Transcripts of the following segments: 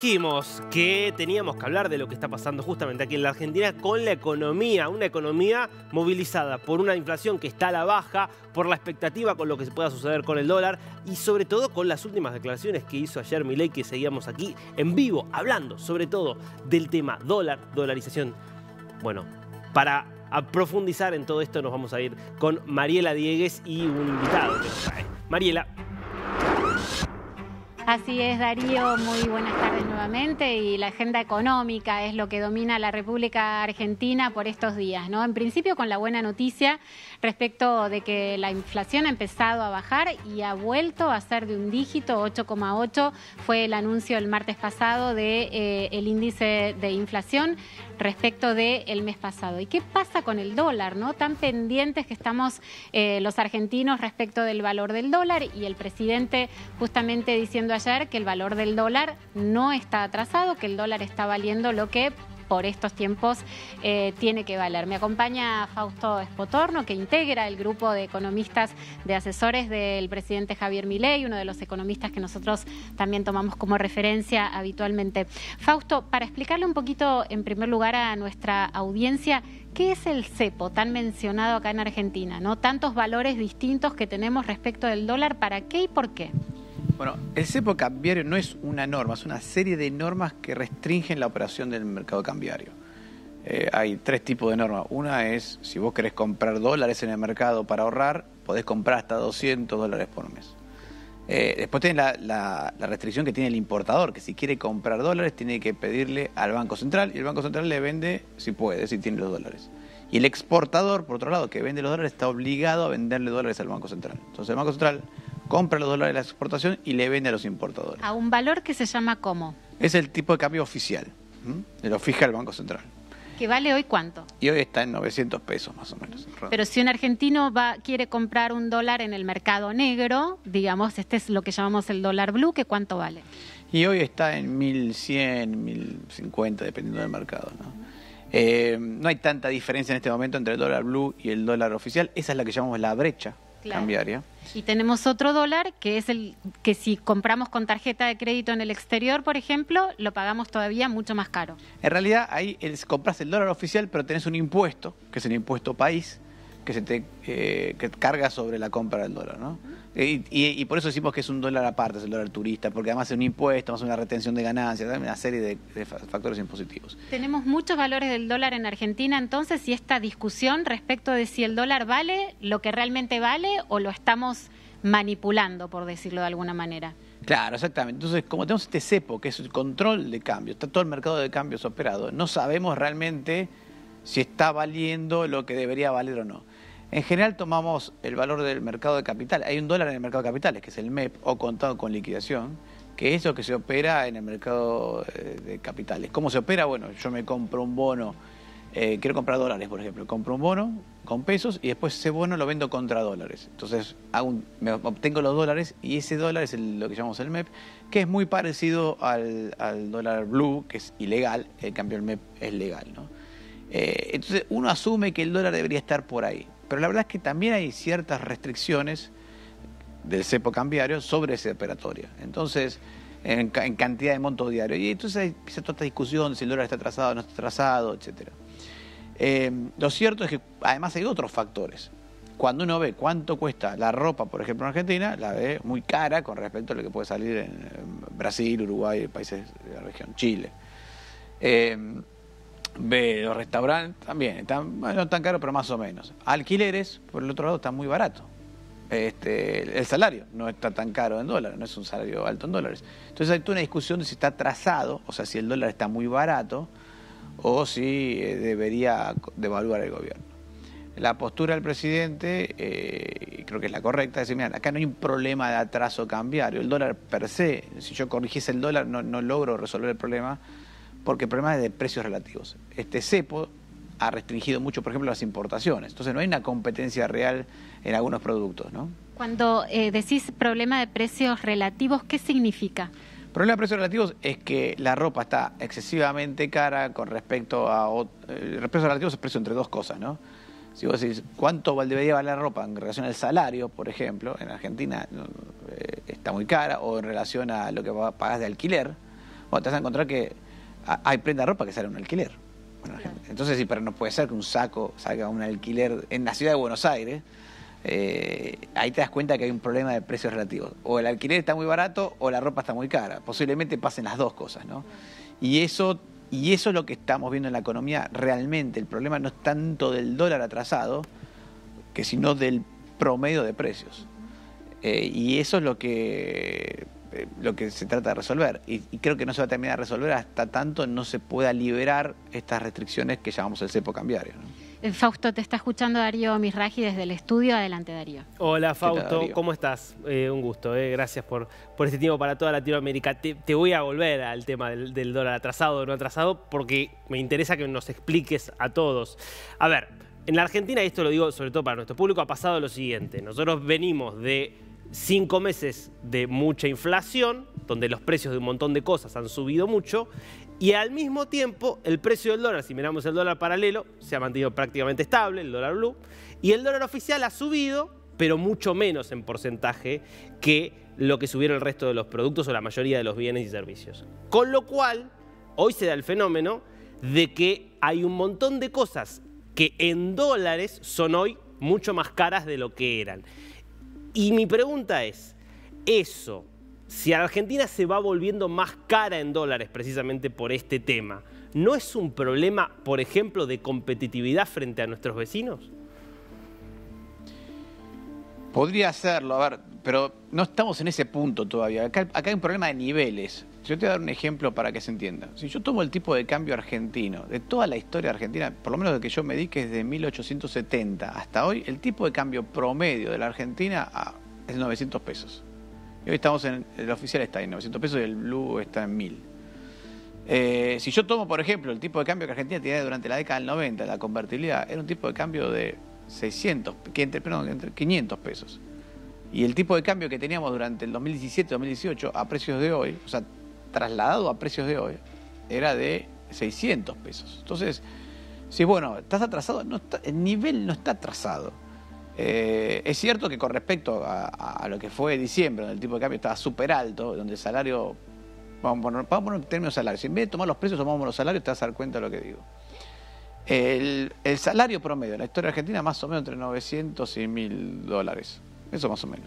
Dijimos que teníamos que hablar de lo que está pasando justamente aquí en la Argentina con la economía, una economía movilizada por una inflación que está a la baja, por la expectativa con lo que pueda suceder con el dólar y sobre todo con las últimas declaraciones que hizo ayer Milei que seguíamos aquí en vivo hablando sobre todo del tema dólar, dolarización. Bueno, para profundizar en todo esto nos vamos a ir con Mariela Diegues y un invitado. Mariela, Así es, Darío, muy buenas tardes nuevamente. Y la agenda económica es lo que domina la República Argentina por estos días, ¿no? En principio con la buena noticia respecto de que la inflación ha empezado a bajar y ha vuelto a ser de un dígito, 8,8 fue el anuncio el martes pasado de eh, el índice de inflación respecto del mes pasado. ¿Y qué pasa con el dólar, no? Tan pendientes que estamos eh, los argentinos respecto del valor del dólar y el presidente justamente diciendo ayer que el valor del dólar no está atrasado, que el dólar está valiendo lo que por estos tiempos eh, tiene que valer. Me acompaña Fausto Espotorno, que integra el grupo de economistas de asesores del presidente Javier Milei, uno de los economistas que nosotros también tomamos como referencia habitualmente. Fausto, para explicarle un poquito, en primer lugar, a nuestra audiencia, ¿Qué es el cepo tan mencionado acá en Argentina? ¿no? Tantos valores distintos que tenemos respecto del dólar, ¿para qué y por qué? Bueno, el cepo cambiario no es una norma, es una serie de normas que restringen la operación del mercado cambiario. Eh, hay tres tipos de normas. Una es, si vos querés comprar dólares en el mercado para ahorrar, podés comprar hasta 200 dólares por mes. Eh, después tenés la, restricción que tiene el importador, que si quiere comprar dólares tiene que pedirle al Banco Central y el Banco Central le vende si puede, si tiene los dólares. Y el exportador, por otro lado, que vende los dólares, está obligado a venderle dólares al Banco Central. Entonces el Banco Central compra los dólares de la exportación y le vende a los importadores. ¿A un valor que se llama cómo? Es el tipo de cambio oficial, de lo fija el Banco Central. ¿Que vale hoy cuánto? Y hoy está en 900 pesos más o menos. Pero si un argentino va, quiere comprar un dólar en el mercado negro, digamos, este es lo que llamamos el dólar blue, ¿qué cuánto vale? Y hoy está en 1100, 1050, dependiendo del mercado. ¿no? Eh, no hay tanta diferencia en este momento entre el dólar blue y el dólar oficial. Esa es la que llamamos la brecha cambiaria. Y tenemos otro dólar que es el que si compramos con tarjeta de crédito en el exterior, por ejemplo, lo pagamos todavía mucho más caro. En realidad ahí compras el dólar oficial, pero tenés un impuesto, que es el impuesto país, que se te eh, que carga sobre la compra del dólar, ¿no? Y, por eso decimos que es un dólar aparte, es el dólar turista, porque además es un impuesto, más una retención de ganancias, una serie de, factores impositivos. Tenemos muchos valores del dólar en Argentina, entonces, y esta discusión respecto de si el dólar vale lo que realmente vale o lo estamos manipulando, por decirlo de alguna manera. Claro, exactamente. Entonces, como tenemos este cepo, que es el control de cambio, está todo el mercado de cambios operado, no sabemos realmente si está valiendo lo que debería valer o no. En general tomamos el valor del mercado de capital. Hay un dólar en el mercado de capitales, que es el MEP o contado con liquidación, que es lo que se opera en el mercado eh, de capitales. ¿Cómo se opera? Bueno, yo me compro un bono, eh, quiero comprar dólares, por ejemplo. Compro un bono con pesos y después ese bono lo vendo contra dólares. Entonces me obtengo los dólares y ese dólar es lo que llamamos el MEP, que es muy parecido al, dólar blue, que es ilegal, el cambio del MEP es legal. Eh, entonces uno asume que el dólar debería estar por ahí. Pero la verdad es que también hay ciertas restricciones del cepo cambiario sobre ese operatorio. Entonces, en, cantidad de monto diario. Y entonces hay toda esta discusión si el dólar está atrasado o no está atrasado, etc. Eh, lo cierto es que además hay otros factores. Cuando uno ve cuánto cuesta la ropa, por ejemplo, en Argentina, la ve muy cara con respecto a lo que puede salir en Brasil, Uruguay, países de la región, Chile. Eh, Ve, los restaurantes también, están, no tan caros, pero más o menos. Alquileres, por el otro lado, están muy baratos. Este, el salario no está tan caro en dólares, no es un salario alto en dólares. Entonces hay toda una discusión de si está trazado, o sea, si el dólar está muy barato o si eh, debería devaluar el gobierno. La postura del presidente, eh, creo que es la correcta, es decir, mira, acá no hay un problema de atraso cambiario. El dólar per se, si yo corrigiese el dólar, no, no logro resolver el problema porque el problema es de precios relativos. Este cepo ha restringido mucho, por ejemplo, las importaciones. Entonces no hay una competencia real en algunos productos, ¿no? Cuando eh, decís problema de precios relativos, ¿qué significa? Problema de precios relativos es que la ropa está excesivamente cara con respecto a... Eh, el precio relativo es el precio entre dos cosas, ¿no? Si vos decís, ¿cuánto debería valer la ropa en relación al salario, por ejemplo? En Argentina eh, está muy cara, o en relación a lo que pagás de alquiler, Bueno, te vas a encontrar que hay prenda de ropa que sale un alquiler. Entonces, sí, pero no puede ser que un saco salga un alquiler en la ciudad de Buenos Aires. Eh, ahí te das cuenta que hay un problema de precios relativos. O el alquiler está muy barato o la ropa está muy cara. Posiblemente pasen las dos cosas, ¿no? Y eso, y eso es lo que estamos viendo en la economía realmente. El problema no es tanto del dólar atrasado, que sino del promedio de precios. Eh, y eso es lo que eh, lo que se trata de resolver. Y, creo que no se va a terminar de resolver hasta tanto no se pueda liberar estas restricciones que llamamos el cepo cambiario. Eh, Fausto, te está escuchando Darío Misraji desde el estudio. Adelante, Darío. Hola, Fausto, ¿cómo estás? Eh, un gusto, gracias por, por este tiempo para toda Latinoamérica. Te, voy a volver al tema del, del dólar atrasado o no atrasado porque me interesa que nos expliques a todos. A ver, en la Argentina, y esto lo digo sobre todo para nuestro público, ha pasado lo siguiente. Nosotros venimos de cinco meses de mucha inflación, donde los precios de un montón de cosas han subido mucho, y al mismo tiempo el precio del dólar, si miramos el dólar paralelo, se ha mantenido prácticamente estable, el dólar blue, y el dólar oficial ha subido, pero mucho menos en porcentaje que lo que subieron el resto de los productos o la mayoría de los bienes y servicios. Con lo cual, hoy se da el fenómeno de que hay un montón de cosas que en dólares son hoy mucho más caras de lo que eran. Y mi pregunta es, eso, si Argentina se va volviendo más cara en dólares precisamente por este tema, ¿no es un problema, por ejemplo, de competitividad frente a nuestros vecinos? Podría serlo, a ver, pero no estamos en ese punto todavía. Acá, hay un problema de niveles. Yo te voy a dar un ejemplo para que se entienda. Si yo tomo el tipo de cambio argentino, de toda la historia argentina, por lo menos de que yo me di, que es de 1870 hasta hoy, el tipo de cambio promedio de la Argentina ah, es 900 pesos. Y hoy estamos en, el oficial está en 900 pesos y el blue está en 1000. Eh, si yo tomo, por ejemplo, el tipo de cambio que Argentina tenía durante la década del 90, la convertibilidad, era un tipo de cambio de 600, que entre, perdón, entre 500 pesos. Y el tipo de cambio que teníamos durante el 2017-2018 a precios de hoy, o sea, trasladado a precios de hoy, era de 600 pesos. Entonces, si bueno, estás atrasado, el nivel no está atrasado. Eh, es cierto que con respecto a, lo que fue diciembre, donde el tipo de cambio estaba súper alto, donde el salario, vamos a poner, vamos a poner términos salarios, si en vez de tomar los precios tomamos los salarios, te vas a dar cuenta de lo que digo. El, salario promedio en la historia argentina más o menos entre 900 y 1000 dólares. Eso más o menos.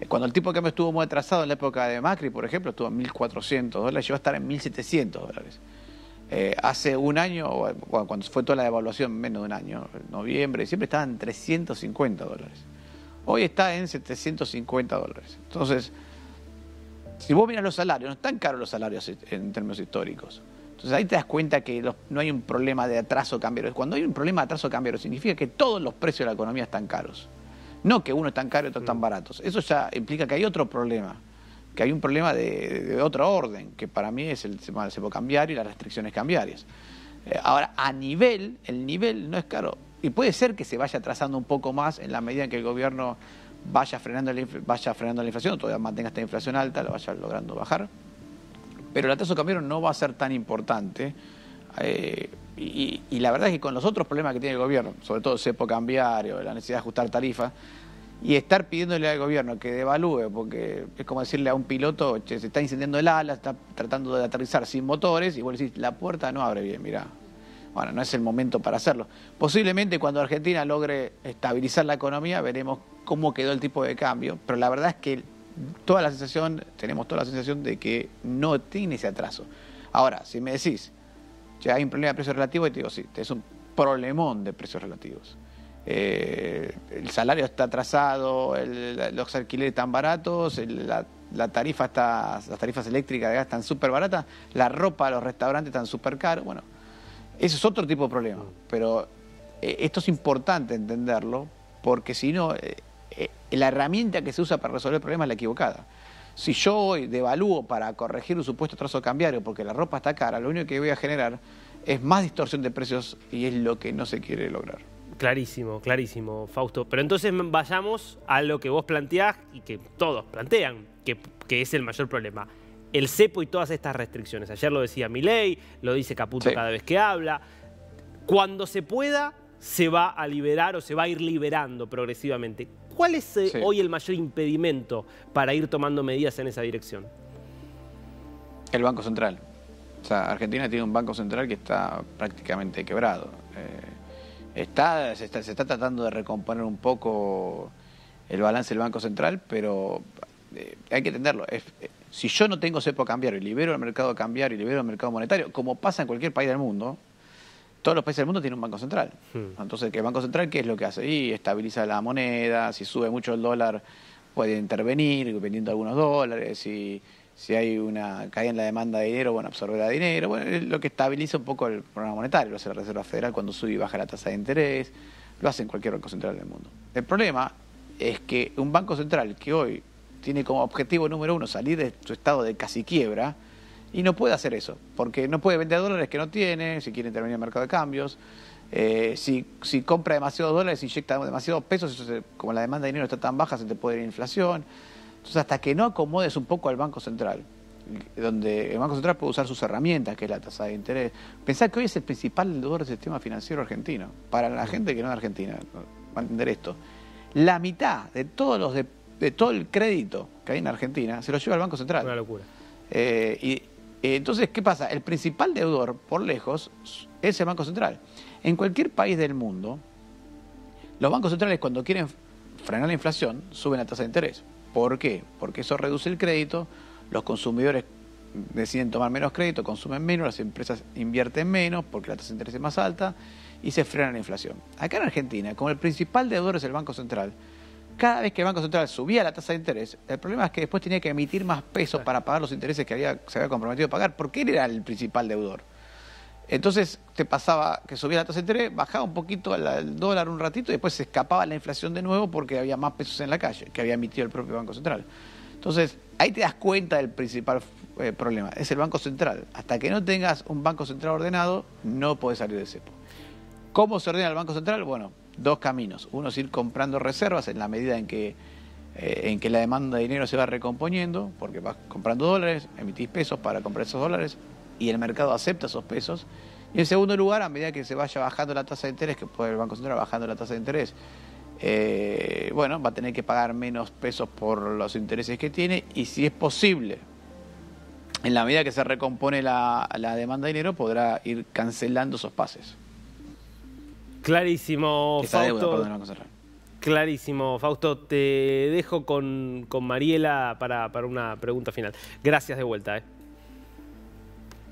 Eh, cuando el tipo de cambio estuvo muy atrasado en la época de Macri, por ejemplo, estuvo en 1.400 dólares, llegó a estar en 1.700 dólares. Eh, hace un año, cuando fue toda la devaluación, menos de un año, en noviembre, siempre estaba en 350 dólares. Hoy está en 750 dólares. Entonces, si vos miras los salarios, no están caros los salarios en términos históricos. Entonces ahí te das cuenta que no hay un problema de atraso cambiario. Cuando hay un problema de atraso cambiario significa que todos los precios de la economía están caros. No que uno es tan caro y otro tan mm. baratos. Eso ya implica que hay otro problema, que hay un problema de, otro orden, que para mí es el tema del cambiario y las restricciones cambiarias. Eh, ahora, a nivel, el nivel no es caro. Y puede ser que se vaya atrasando un poco más en la medida en que el gobierno vaya frenando la, vaya frenando la inflación, todavía mantenga esta inflación alta, lo vaya logrando bajar. Pero el atraso cambiario no va a ser tan importante. Eh, y, la verdad es que con los otros problemas que tiene el gobierno, sobre todo el cepo cambiario, la necesidad de ajustar tarifas, y estar pidiéndole al gobierno que devalúe, porque es como decirle a un piloto, che, se está incendiando el ala, está tratando de aterrizar sin motores, y vos decís, la puerta no abre bien, mirá. Bueno, no es el momento para hacerlo. Posiblemente cuando Argentina logre estabilizar la economía, veremos cómo quedó el tipo de cambio, pero la verdad es que toda la sensación, tenemos toda la sensación de que no tiene ese atraso. Ahora, si me decís, hay un problema de precios relativos y te digo, sí, es un problemón de precios relativos. Eh, el salario está atrasado, los alquileres están baratos, la, tarifa está, las tarifas eléctricas de gas están súper baratas, la ropa, los restaurantes están súper caros. Bueno, eso es otro tipo de problema, pero eh, esto es importante entenderlo porque si no, eh, la herramienta que se usa para resolver el problema es la equivocada. Si yo hoy devalúo para corregir un supuesto trazo cambiario porque la ropa está cara, lo único que voy a generar es más distorsión de precios y es lo que no se quiere lograr. Clarísimo, clarísimo, Fausto. Pero entonces vayamos a lo que vos planteás y que todos plantean, que, es el mayor problema. El cepo y todas estas restricciones. Ayer lo decía Milei, lo dice Caputo cada vez que habla. Cuando se pueda, se va a liberar o se va a ir liberando progresivamente. ¿Cuál es eh, hoy el mayor impedimento para ir tomando medidas en esa dirección? El Banco Central. O sea, Argentina tiene un banco central que está prácticamente quebrado. Eh, está, se está, se está tratando de recomponer un poco el balance del Banco Central, pero eh, hay que entenderlo. Es, eh, si yo no tengo cepo cambiario y libero el mercado cambiario y libero el mercado monetario, como pasa en cualquier país del mundo, todos los países del mundo tienen un banco central. Hmm. Entonces, ¿el Banco Central qué es lo que hace? Y estabiliza la moneda, si sube mucho el dólar puede intervenir vendiendo algunos dólares, si, si hay una caída en la demanda de dinero, bueno, absorberá dinero, bueno, es lo que estabiliza un poco el programa monetario, lo hace la Reserva Federal cuando sube y baja la tasa de interés, lo hace en cualquier banco central del mundo. El problema es que un banco central que hoy tiene como objetivo número uno salir de su estado de casi quiebra, y no puede hacer eso, porque no puede vender dólares que no tiene, si quiere intervenir en el mercado de cambios, eh, si, si, compra demasiados dólares, inyecta demasiados pesos, como la demanda de dinero está tan baja, se te puede ir inflación. Entonces, hasta que no acomodes un poco al Banco Central, donde el Banco Central puede usar sus herramientas, que es la tasa de interés. Pensá que hoy es el principal deudor del sistema financiero argentino. Para la gente que no es argentina, va a entender esto. La mitad de todos los de, todo el crédito que hay en Argentina se lo lleva el Banco Central. Una locura. Eh, y eh, entonces, ¿qué pasa? El principal deudor, por lejos, es el Banco Central. En cualquier país del mundo, los bancos centrales cuando quieren frenar la inflación suben la tasa de interés. ¿Por qué? Porque eso reduce el crédito, los consumidores deciden tomar menos crédito, consumen menos, las empresas invierten menos porque la tasa de interés es más alta y se frena la inflación. Acá en Argentina, como el principal deudor es el Banco Central, cada vez que el Banco Central subía la tasa de interés, el problema es que después tenía que emitir más pesos para pagar los intereses que había, se había comprometido a pagar, porque él era el principal deudor. Entonces te pasaba que subía la tasa de interés, bajaba un poquito el dólar un ratito y después se escapaba la inflación de nuevo porque había más pesos en la calle que había emitido el propio Banco Central. Entonces ahí te das cuenta del principal eh, problema, es el Banco Central. Hasta que no tengas un Banco Central ordenado, no podés salir de cepo. ¿Cómo se ordena el Banco Central? Bueno, dos caminos. Uno es ir comprando reservas en la medida en que, eh, en que la demanda de dinero se va recomponiendo, porque vas comprando dólares, emitís pesos para comprar esos dólares y el mercado acepta esos pesos. Y en segundo lugar, a medida que se vaya bajando la tasa de interés, que puede el Banco Central bajando la tasa de interés, eh, bueno, va a tener que pagar menos pesos por los intereses que tiene y si es posible, en la medida que se recompone la, la demanda de dinero, podrá ir cancelando esos pases. Clarísimo, Fausto. Clarísimo, Fausto. Te dejo con, Mariela para, una pregunta final. Gracias de vuelta. ¿eh?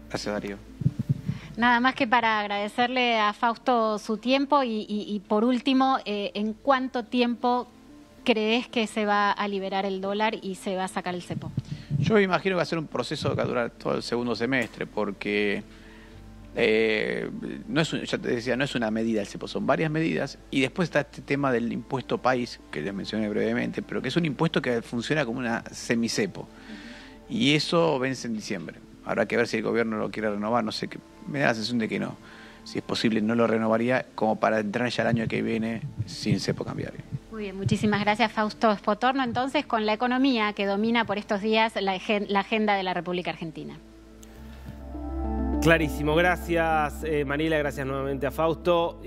Gracias, Darío. Nada más que para agradecerle a Fausto su tiempo y, por último, eh, ¿en cuánto tiempo crees que se va a liberar el dólar y se va a sacar el cepo? Yo me imagino que va a ser un proceso que va a durar todo el segundo semestre, porque eh, no es, ya te decía, no es una medida el cepo, son varias medidas. Y después está este tema del impuesto país, que les mencioné brevemente, pero que es un impuesto que funciona como una semicepo. Y eso vence en diciembre. Habrá que ver si el gobierno lo quiere renovar, no sé, qué me da la sensación de que no. Si es posible, no lo renovaría como para entrar ya el año que viene sin cepo cambiario. Muy bien, muchísimas gracias Fausto Spotorno. Entonces, con la economía que domina por estos días la agenda de la República Argentina. Clarísimo, gracias eh, Mariela, gracias nuevamente a Fausto.